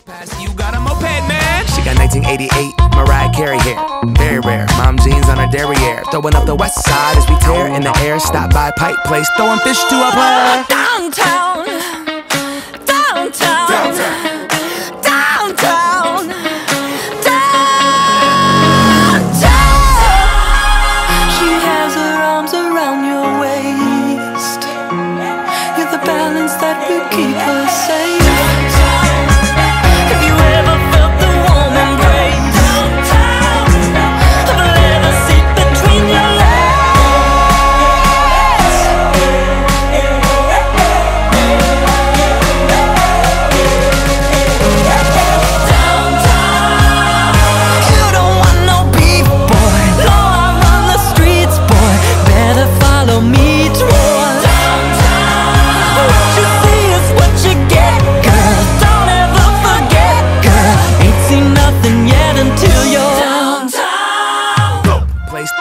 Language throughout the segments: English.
Pass, you got a moped, man. She got 1988 Mariah Carey hair, very rare. Mom jeans on her derriere, throwing up the west side as we tear in the air. Stop by Pike Place, throwing fish to a player. Downtown, downtown, downtown, downtown. She has her arms around your waist. You're the balance that will keep her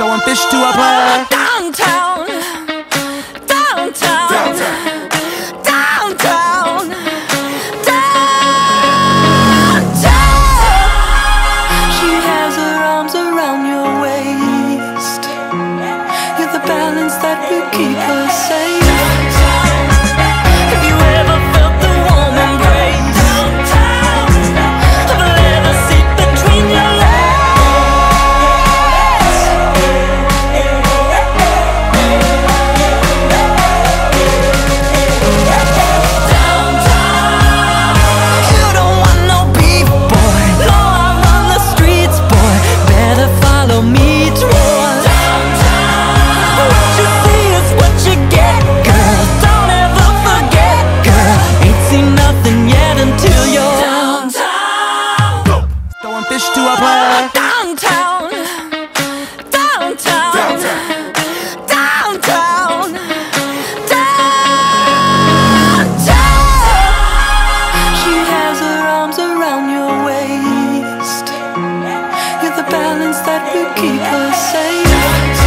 throwing fish to a player. Downtown, downtown, downtown, downtown. She has her arms around your waist. You're the balance that will keep her safe. To a player. Downtown, downtown, downtown, downtown. She has her arms around your waist. You're the balance that will keep her safe.